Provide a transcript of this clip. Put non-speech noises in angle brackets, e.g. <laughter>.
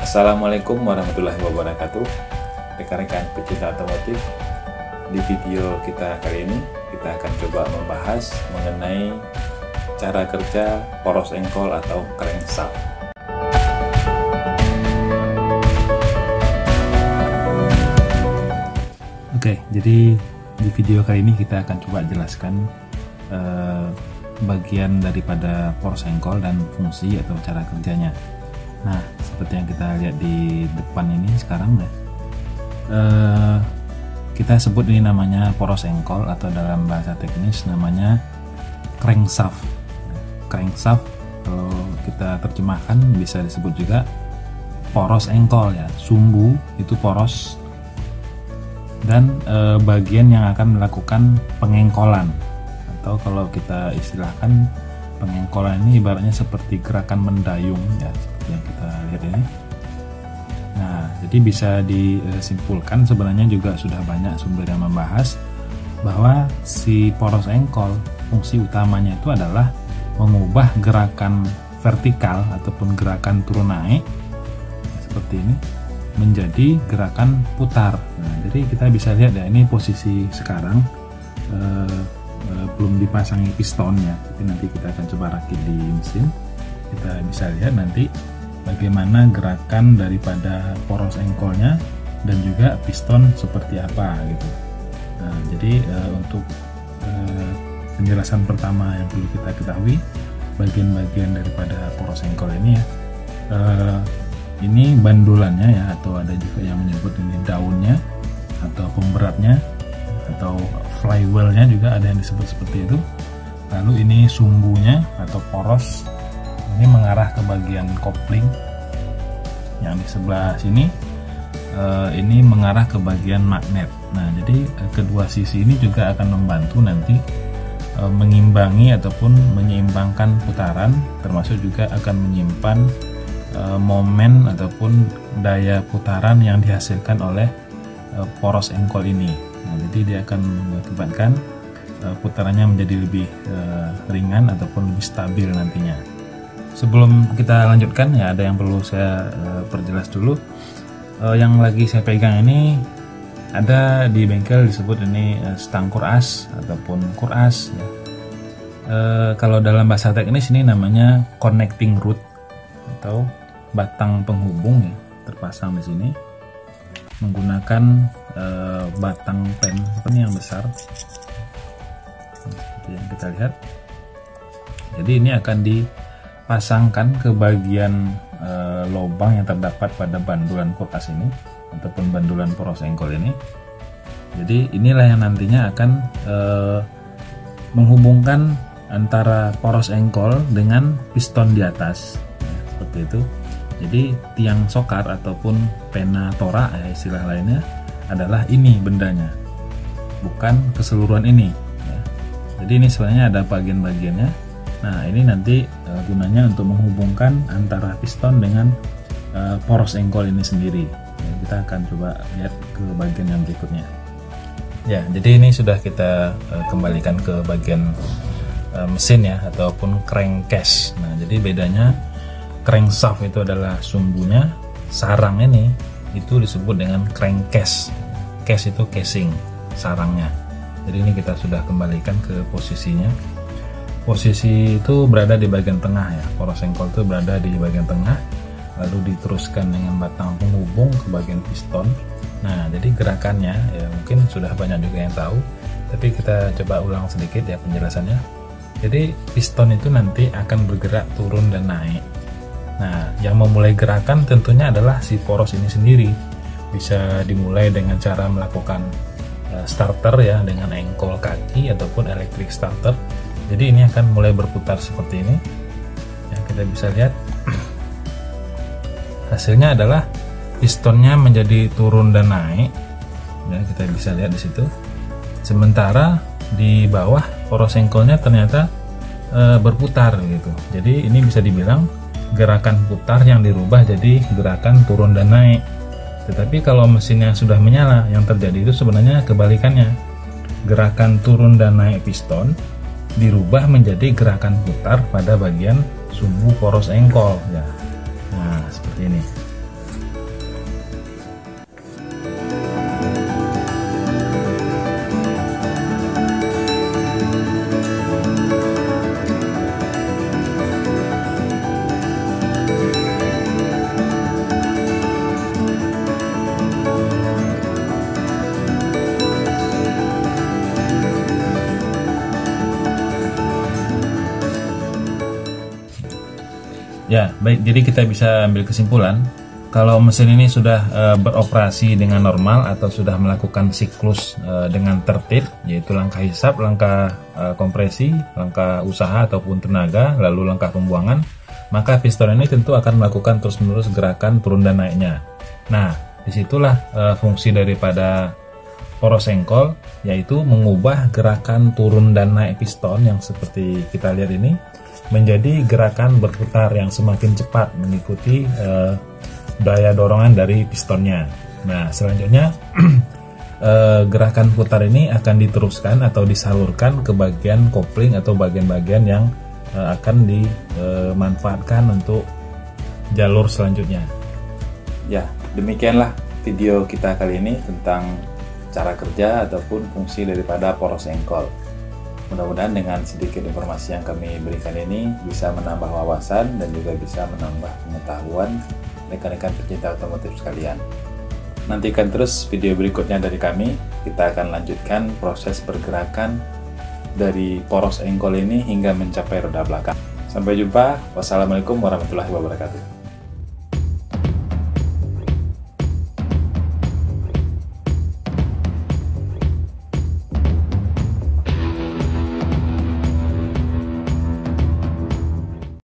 Assalamualaikum warahmatullahi wabarakatuh Rekan-rekan pecinta otomotif Di video kita kali ini Kita akan coba membahas mengenai Cara kerja poros engkol atau crankshaft Oke, jadi di video kali ini kita akan coba jelaskan eh, bagian daripada poros engkol dan fungsi atau cara kerjanya. Nah, seperti yang kita lihat di depan ini sekarang ya, eh, kita sebut ini namanya poros engkol atau dalam bahasa teknis namanya crankshaft. Crankshaft kalau kita terjemahkan bisa disebut juga poros engkol ya, sumbu itu poros dan e, bagian yang akan melakukan pengengkolan. Atau kalau kita istilahkan pengengkolan ini ibaratnya seperti gerakan mendayung ya yang kita lihat ini nah jadi bisa disimpulkan sebenarnya juga sudah banyak sumber yang membahas bahwa si poros engkol fungsi utamanya itu adalah mengubah gerakan vertikal ataupun gerakan turun naik seperti ini menjadi gerakan putar. Nah, jadi kita bisa lihat ya ini posisi sekarang eh, eh, belum dipasangi pistonnya, tapi nanti kita akan coba rakit di mesin. Kita bisa lihat nanti bagaimana gerakan daripada poros engkolnya dan juga piston seperti apa gitu. Nah, jadi eh, untuk eh, penjelasan pertama yang perlu kita ketahui bagian-bagian daripada poros engkol ini ya. Eh, ini bandulannya ya atau ada juga yang menyebut ini daunnya atau pemberatnya atau flywheelnya juga ada yang disebut seperti itu lalu ini sumbunya atau poros ini mengarah ke bagian kopling yang di sebelah sini ini mengarah ke bagian magnet nah jadi kedua sisi ini juga akan membantu nanti mengimbangi ataupun menyeimbangkan putaran termasuk juga akan menyimpan Eh, momen ataupun daya putaran yang dihasilkan oleh eh, poros engkol ini. Nah, jadi dia akan mengakibatkan eh, putarannya menjadi lebih ringan ataupun lebih stabil nantinya. Sebelum kita lanjutkan ya ada yang perlu saya perjelas dulu. Yang lagi saya pegang ini ada di bengkel disebut ini stang kuras ataupun kuras ya. kalau dalam bahasa teknis ini namanya connecting root atau batang penghubung ya terpasang di sini menggunakan e, batang pen seperti yang besar yang kita lihat jadi ini akan dipasangkan ke bagian e, lubang yang terdapat pada bandulan kulkas ini ataupun bandulan poros engkol ini jadi inilah yang nantinya akan e, menghubungkan antara poros engkol dengan piston di atas ya, seperti itu jadi tiang sokar ataupun pena tora ya istilah lainnya adalah ini bendanya, bukan keseluruhan ini. Ya. Jadi ini sebenarnya ada bagian-bagiannya. Nah ini nanti gunanya untuk menghubungkan antara piston dengan uh, poros engkol ini sendiri. Ya, kita akan coba lihat ke bagian yang berikutnya. Ya, jadi ini sudah kita uh, kembalikan ke bagian mesin ya ataupun crankcase. Nah, jadi bedanya crankshaft itu adalah sumbunya sarang ini itu disebut dengan crankcase case itu casing sarangnya jadi ini kita sudah kembalikan ke posisinya posisi itu berada di bagian tengah ya poros engkol itu berada di bagian tengah lalu diteruskan dengan batang penghubung ke bagian piston nah jadi gerakannya ya mungkin sudah banyak juga yang tahu tapi kita coba ulang sedikit ya penjelasannya jadi piston itu nanti akan bergerak turun dan naik Nah, yang memulai gerakan tentunya adalah si poros ini sendiri. Bisa dimulai dengan cara melakukan uh, starter ya dengan engkol kaki ataupun electric starter. Jadi ini akan mulai berputar seperti ini. Ya, kita bisa lihat <clears throat> hasilnya adalah pistonnya menjadi turun dan naik. Ya, kita bisa lihat di situ. Sementara di bawah poros engkolnya ternyata e, berputar gitu. Jadi ini bisa dibilang gerakan putar yang dirubah jadi gerakan turun dan naik. Tetapi kalau mesinnya sudah menyala, yang terjadi itu sebenarnya kebalikannya. Gerakan turun dan naik piston dirubah menjadi gerakan putar pada bagian sumbu poros engkol ya. Nah, seperti ini. Ya, baik. Jadi kita bisa ambil kesimpulan kalau mesin ini sudah e, beroperasi dengan normal atau sudah melakukan siklus e, dengan tertib, yaitu langkah hisap, langkah e, kompresi, langkah usaha ataupun tenaga, lalu langkah pembuangan, maka piston ini tentu akan melakukan terus-menerus gerakan turun dan naiknya. Nah, di situlah e, fungsi daripada poros engkol, yaitu mengubah gerakan turun dan naik piston yang seperti kita lihat ini menjadi gerakan berputar yang semakin cepat mengikuti uh, daya dorongan dari pistonnya. Nah, selanjutnya uh, <clears throat> gerakan putar ini akan diteruskan atau disalurkan ke bagian kopling atau bagian-bagian yang uh, akan dimanfaatkan untuk jalur selanjutnya. Ya, demikianlah video kita kali ini tentang cara kerja ataupun fungsi daripada poros engkol. Mudah-mudahan dengan sedikit informasi yang kami berikan ini bisa menambah wawasan dan juga bisa menambah pengetahuan rekan-rekan pecinta otomotif sekalian. Nantikan terus video berikutnya dari kami. Kita akan lanjutkan proses pergerakan dari poros engkol ini hingga mencapai roda belakang. Sampai jumpa. Wassalamualaikum warahmatullahi wabarakatuh.